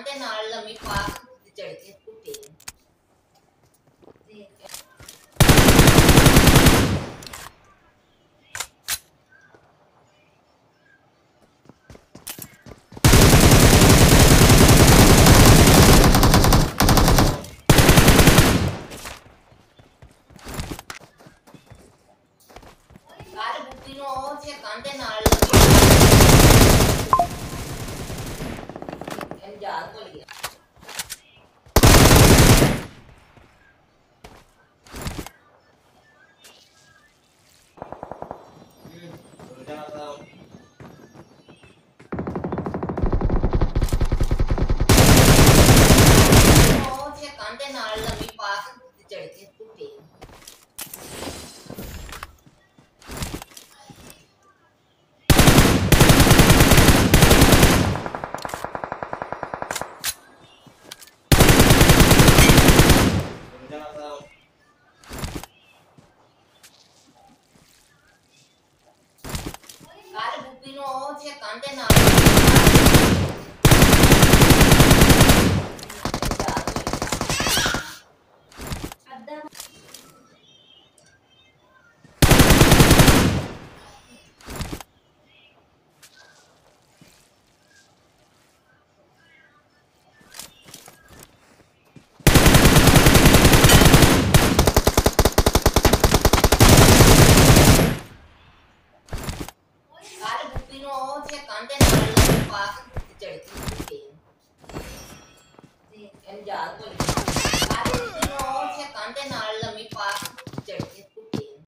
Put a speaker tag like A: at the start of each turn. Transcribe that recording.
A: ਉੱਥੇ ਕੰਧ ਨਾਲ ਲੰਮੀ ਪਾ ਕੇ ਚੜ ਕੇ ਕੁੱਟੇ ਤੇ ਘਰ ਬੁੱਤੀ ਨੂੰ ਉਹ ਉੱਥੇ ਕੰਧ ਨਾਲ चढ़ के 我贴关电脑了 అంటే పాస్ జడికి ఏం జాగ్రత్త